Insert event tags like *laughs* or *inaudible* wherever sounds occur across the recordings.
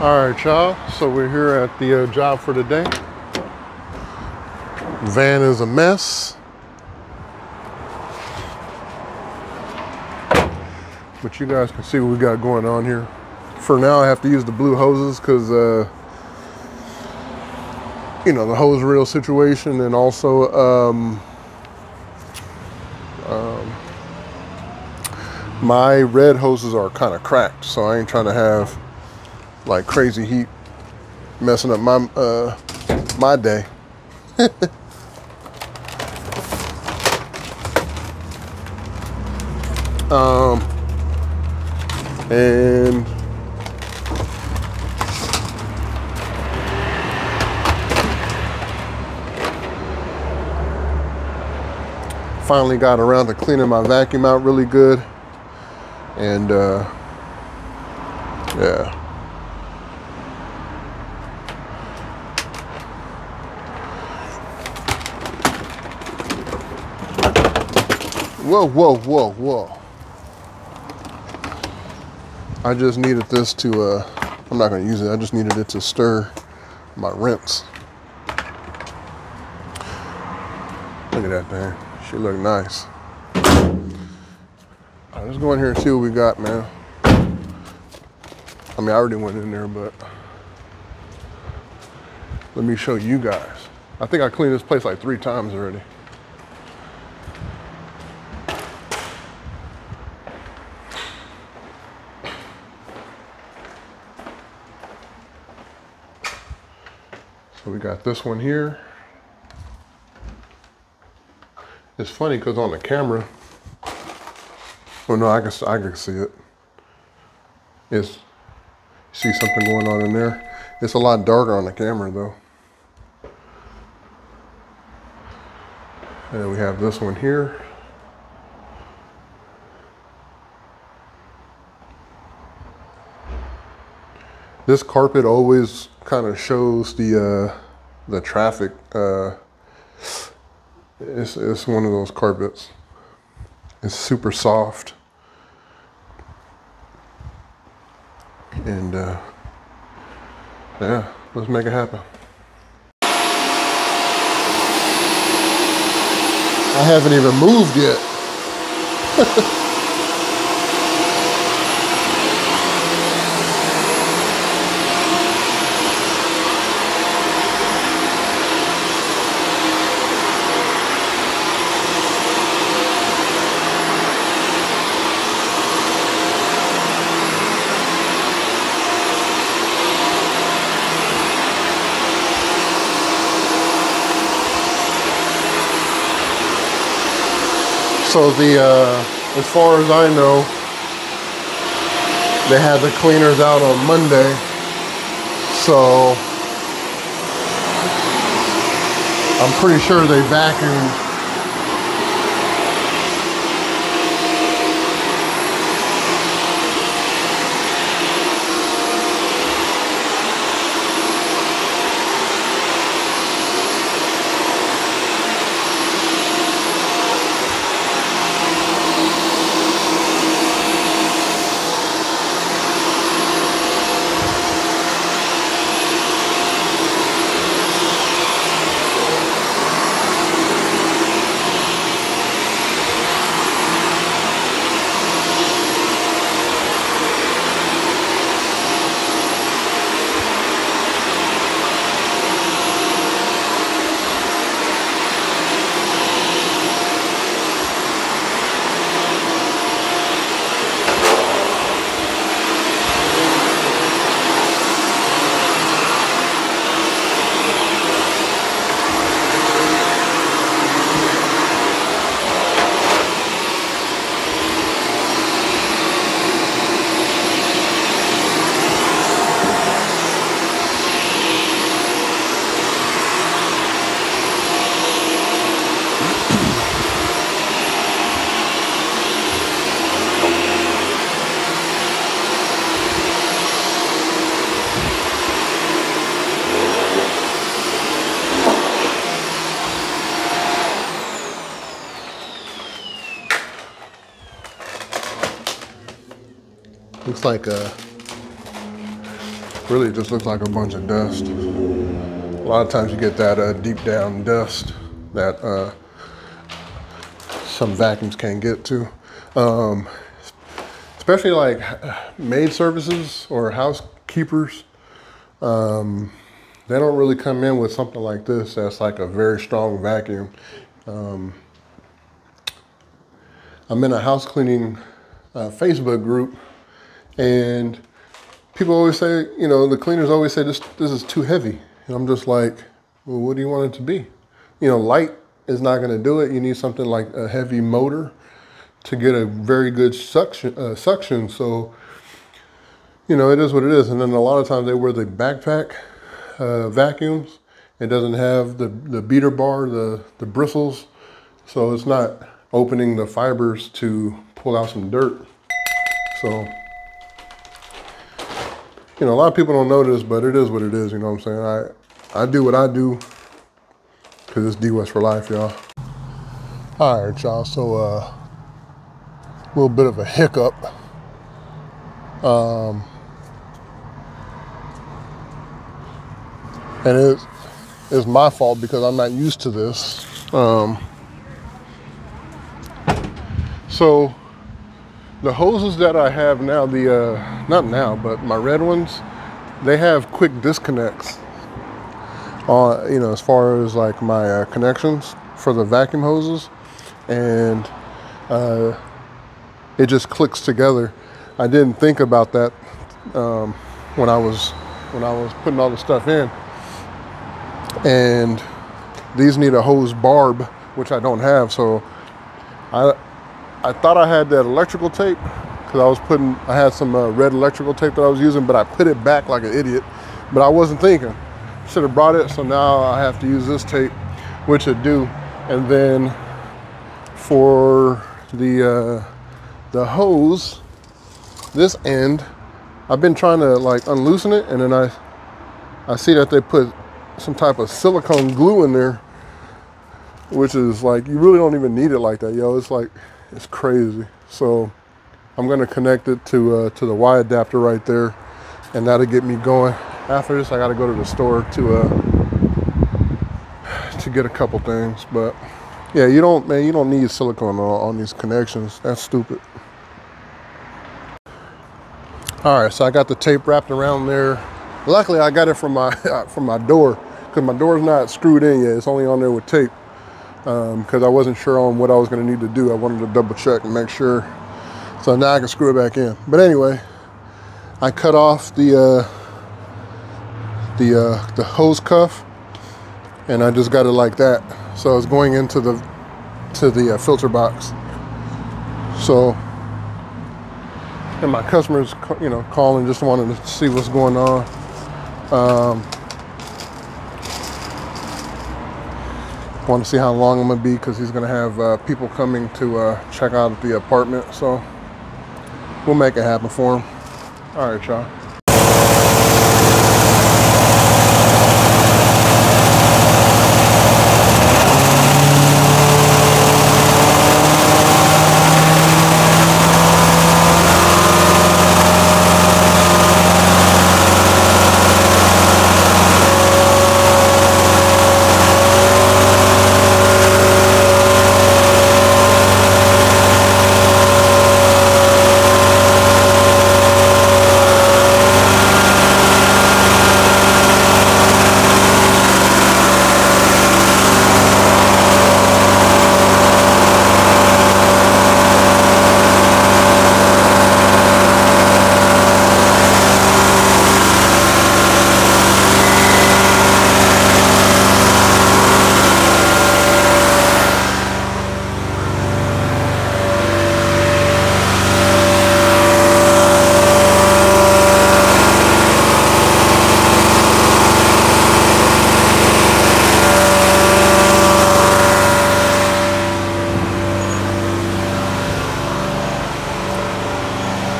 All right, y'all. So we're here at the uh, job for today. Van is a mess. But you guys can see what we got going on here. For now, I have to use the blue hoses because, uh, you know, the hose reel situation and also um, um, my red hoses are kind of cracked. So I ain't trying to have like crazy heat messing up my uh, my day. *laughs* um, and finally got around to cleaning my vacuum out really good and uh, yeah Whoa, whoa, whoa, whoa. I just needed this to, uh, I'm not gonna use it, I just needed it to stir my rinse. Look at that thing, she look nice. Right, let's go in here and see what we got, man. I mean, I already went in there, but let me show you guys. I think I cleaned this place like three times already. Got this one here. It's funny because on the camera, oh no, I can, I can see it. It's, see something going on in there. It's a lot darker on the camera though. And we have this one here. This carpet always kind of shows the uh, the traffic. Uh, it's, it's one of those carpets. It's super soft. And uh, yeah, let's make it happen. I haven't even moved yet. *laughs* So the, uh, as far as I know, they had the cleaners out on Monday. So I'm pretty sure they vacuumed Looks like a really just looks like a bunch of dust. A lot of times you get that uh, deep down dust that uh, some vacuums can't get to. Um, especially like maid services or housekeepers. Um, they don't really come in with something like this that's like a very strong vacuum. Um, I'm in a house cleaning uh, Facebook group, and people always say, you know, the cleaners always say this this is too heavy, and I'm just like, well, what do you want it to be? You know, light is not going to do it. You need something like a heavy motor to get a very good suction. Uh, suction. So, you know, it is what it is. And then a lot of times they wear the backpack uh, vacuums. It doesn't have the, the beater bar, the, the bristles. So it's not opening the fibers to pull out some dirt. So, you know, a lot of people don't know this, but it is what it is. You know what I'm saying? I, I do what I do because it's DWES for life, y'all. All right, y'all. So, uh, a little bit of a hiccup. Um, and it is my fault because I'm not used to this. Um, so the hoses that I have now, the uh, not now, but my red ones, they have quick disconnects. On you know, as far as like my uh, connections for the vacuum hoses, and uh, it just clicks together. I didn't think about that um, when I was when I was putting all the stuff in and these need a hose barb which I don't have so I I thought I had that electrical tape because I was putting I had some uh, red electrical tape that I was using but I put it back like an idiot. But I wasn't thinking. Should have brought it so now I have to use this tape which I do. And then for the uh, the hose this end I've been trying to like unloosen it and then I I see that they put some type of silicone glue in there, which is like, you really don't even need it like that, yo. It's like, it's crazy. So I'm gonna connect it to, uh, to the Y adapter right there and that'll get me going. After this, I gotta go to the store to, uh, to get a couple things, but yeah, you don't, man, you don't need silicone on, on these connections. That's stupid. All right, so I got the tape wrapped around there. Luckily, I got it from my *laughs* from my door because my door's not screwed in yet. It's only on there with tape because um, I wasn't sure on what I was going to need to do. I wanted to double check and make sure. So now I can screw it back in. But anyway, I cut off the uh, the uh, the hose cuff, and I just got it like that. So it's going into the to the uh, filter box. So, and my customers, you know, calling just wanted to see what's going on. Um, want to see how long I'm gonna be because he's gonna have uh, people coming to uh, check out the apartment. So we'll make it happen for him. All right, y'all.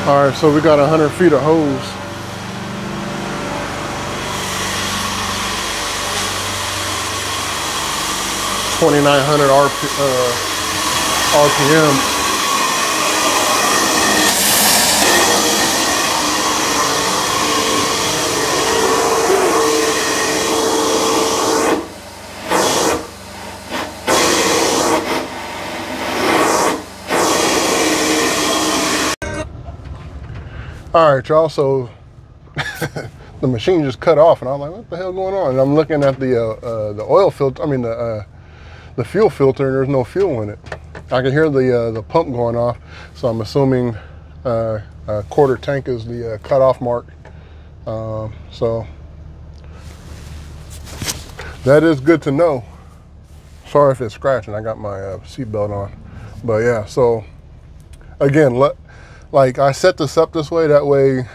All right, so we got 100 feet of hose. Twenty-nine hundred RP, uh, RPM. All right, y'all. So *laughs* the machine just cut off, and I'm like, "What the hell going on?" And I'm looking at the uh, uh, the oil filter. I mean the uh, the fuel filter, and there's no fuel in it. I can hear the uh, the pump going off, so I'm assuming uh, a quarter tank is the uh, cutoff mark. Um, so that is good to know. Sorry if it's scratching. I got my seatbelt on, but yeah. So again, let, like I set this up this way. That way,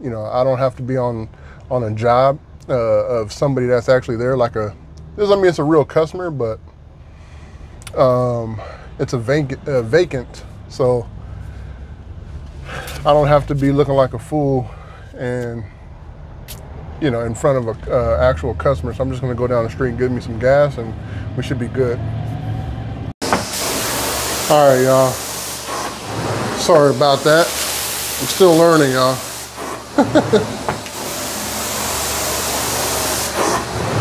you know, I don't have to be on on a job uh, of somebody that's actually there. Like a, this, I mean, it's a real customer, but um, it's a vacant, uh, vacant. So I don't have to be looking like a fool and you know in front of a uh, actual customer. So I'm just going to go down the street and give me some gas, and we should be good. All right, y'all. Sorry about that. I'm still learning, y'all. *laughs*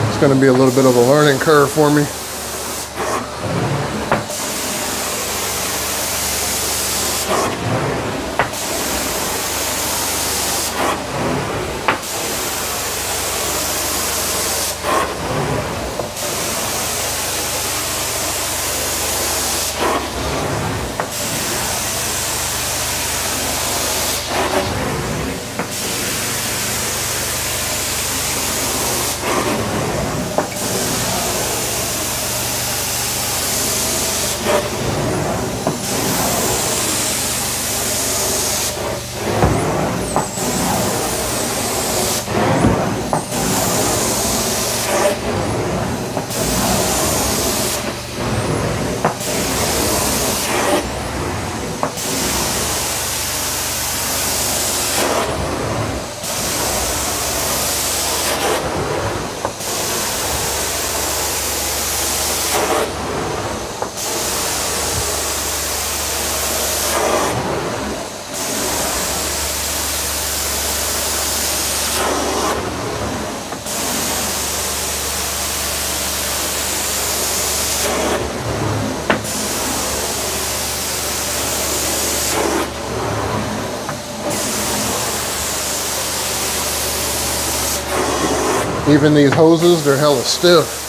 it's going to be a little bit of a learning curve for me. Even these hoses, they're hella stiff.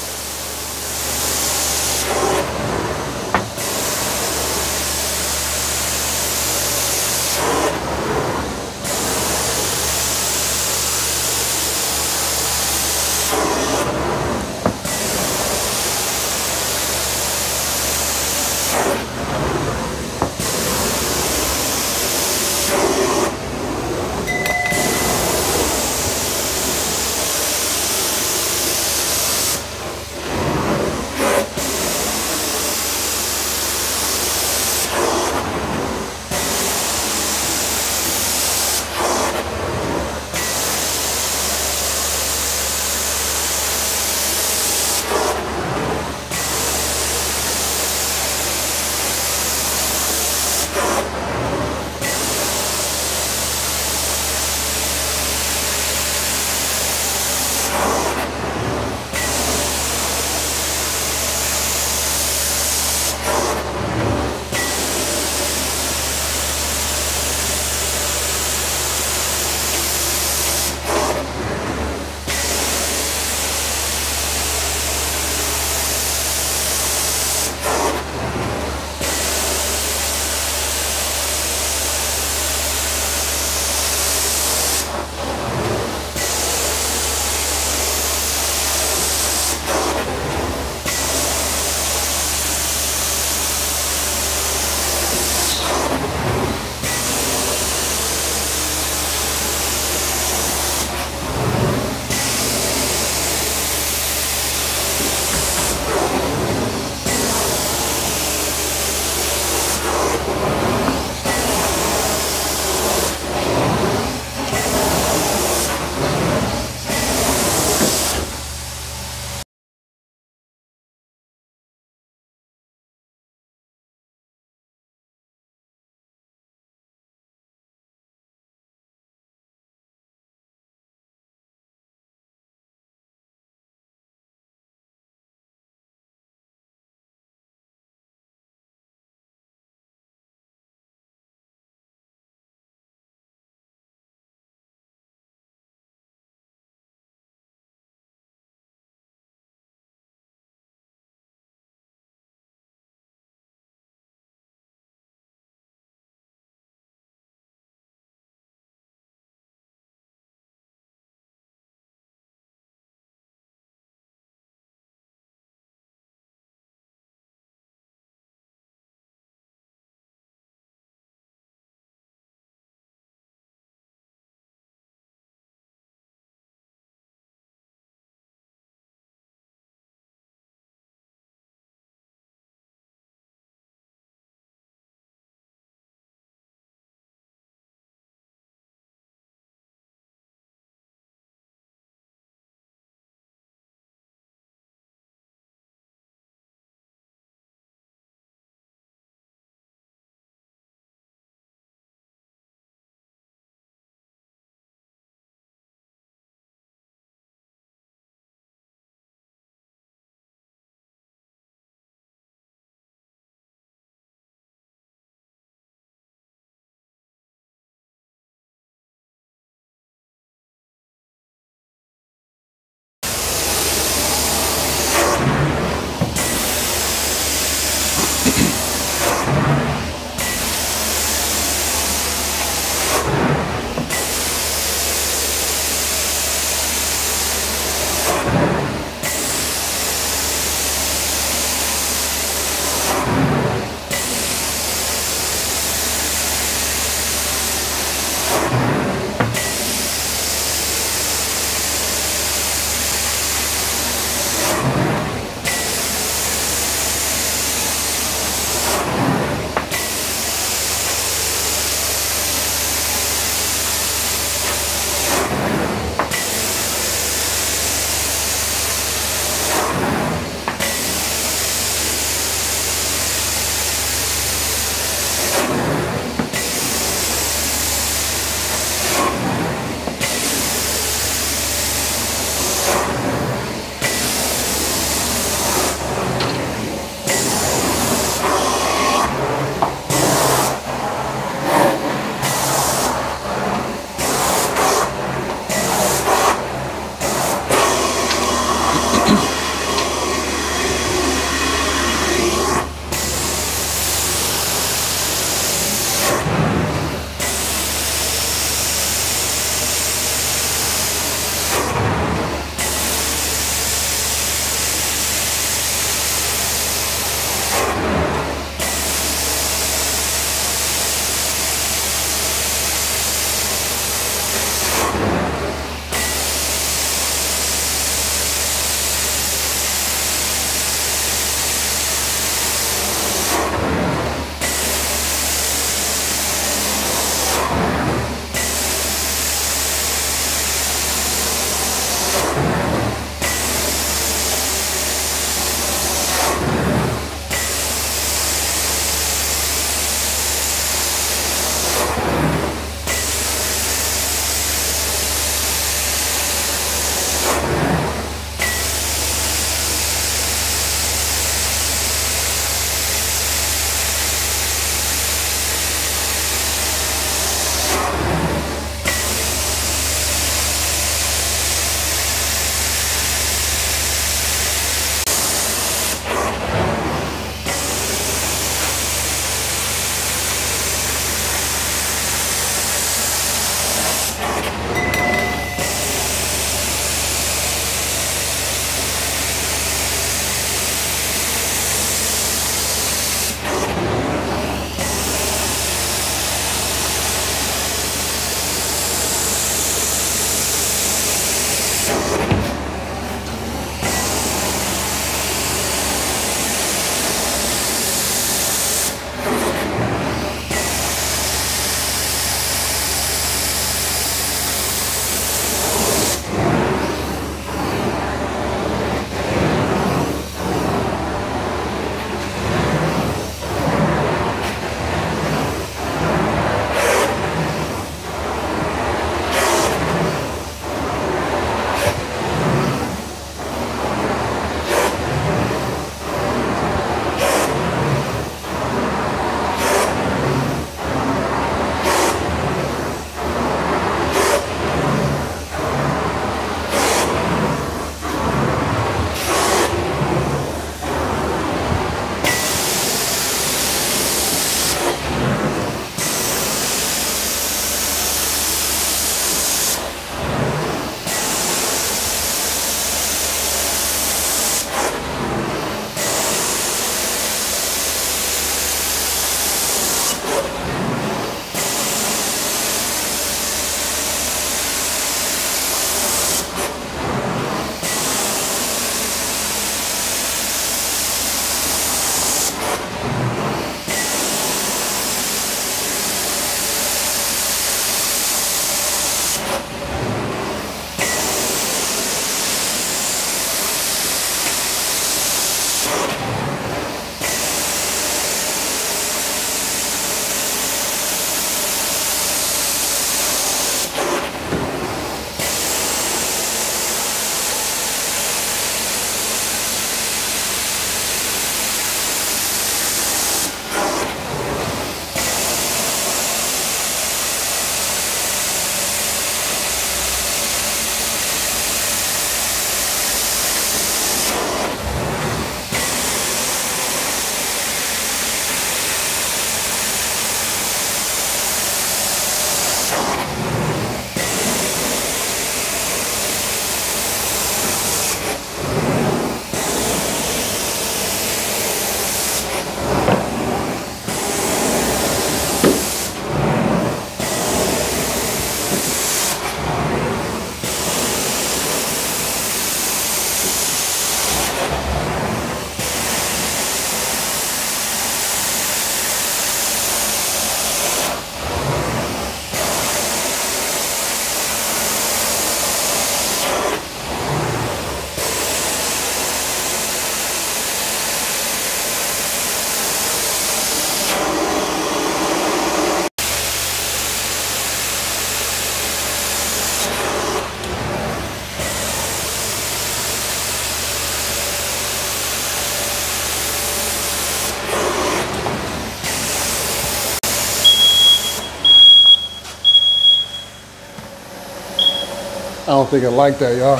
I don't think I like that, y'all.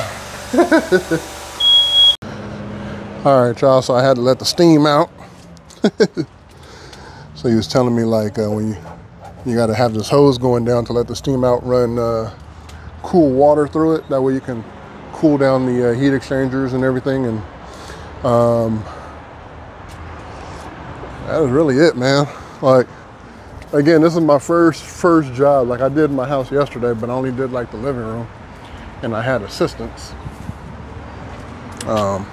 *laughs* All right, y'all, so I had to let the steam out. *laughs* so he was telling me like uh, when you, you gotta have this hose going down to let the steam out run uh, cool water through it. That way you can cool down the uh, heat exchangers and everything. And um, that was really it, man. Like, again, this is my first first job. Like I did my house yesterday, but I only did like the living room, and I had assistance. Um,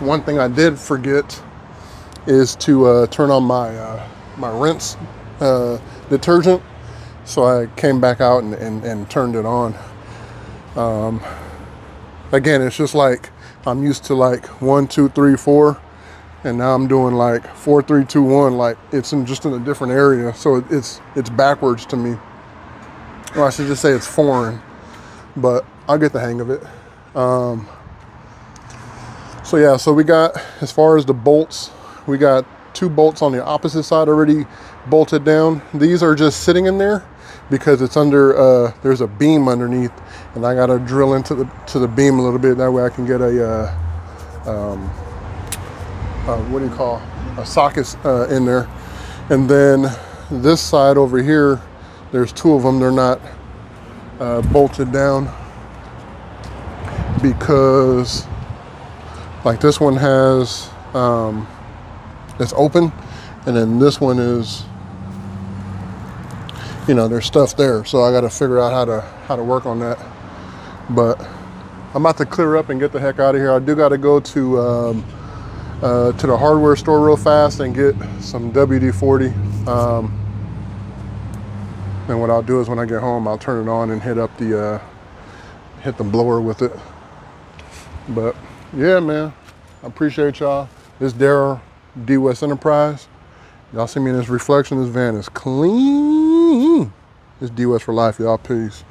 one thing I did forget is to uh, turn on my uh, my rinse uh, detergent. So I came back out and, and, and turned it on. Um, again, it's just like I'm used to like one, two, three, four, and now I'm doing like four, three, two, one. Like it's in just in a different area, so it's it's backwards to me. Or I should just say it's foreign, but I'll get the hang of it. Um, so yeah, so we got as far as the bolts, we got two bolts on the opposite side already bolted down. These are just sitting in there because it's under uh, there's a beam underneath and I gotta drill into the to the beam a little bit that way I can get a uh, um, uh, what do you call a socket uh, in there and then this side over here there's two of them they're not uh, bolted down because like this one has um, it's open and then this one is you know, there's stuff there. So I got to figure out how to how to work on that. But I'm about to clear up and get the heck out of here. I do got to go to um, uh, to the hardware store real fast and get some WD-40. Um, and what I'll do is when I get home, I'll turn it on and hit up the uh, hit the blower with it. But yeah, man, I appreciate y'all. This Daryl DWES Enterprise. Y'all see me in this reflection. This van is clean. It's DWES for life, y'all. Peace.